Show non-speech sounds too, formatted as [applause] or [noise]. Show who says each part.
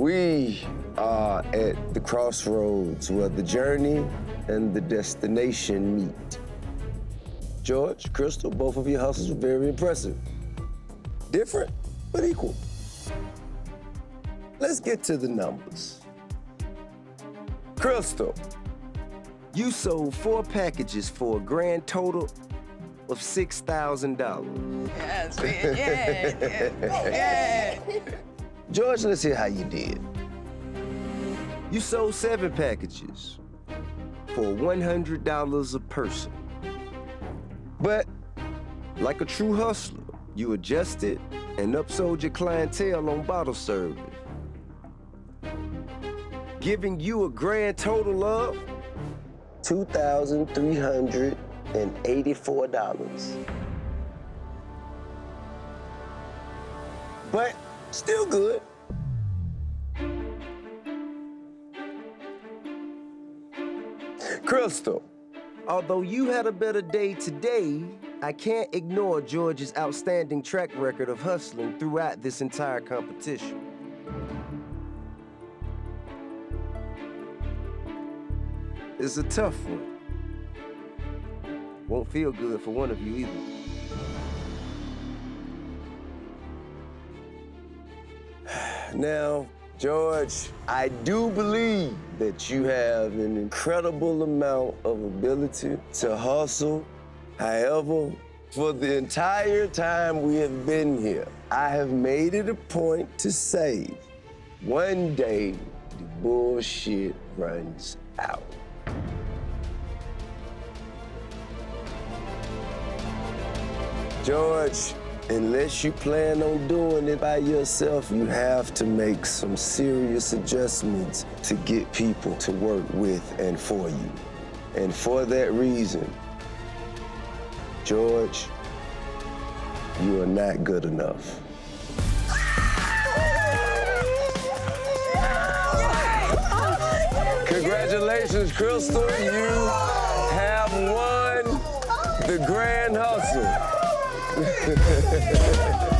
Speaker 1: We are at the crossroads where the journey and the destination meet. George, Crystal, both of your hustles were very impressive. Different, but equal. Let's get to the numbers. Crystal, you sold four packages for a grand total of $6,000.
Speaker 2: Yes, man. Yeah, yeah, yeah. [laughs]
Speaker 1: George, let's hear how you did. You sold seven packages for $100 a person. But like a true hustler, you adjusted and upsold your clientele on bottle service, giving you a grand total of $2,384. But still good. Crystal, although you had a better day today, I can't ignore George's outstanding track record of hustling throughout this entire competition. It's a tough one. Won't feel good for one of you either. Now, George, I do believe that you have an incredible amount of ability to hustle. However, for the entire time we have been here, I have made it a point to say one day the bullshit runs out. George, unless you plan on doing it by yourself, you have to make some serious adjustments to get people to work with and for you. And for that reason, George, you are not good enough. Congratulations, Crystal. You have won the Grand Hustle. ¡Eso es! [laughs]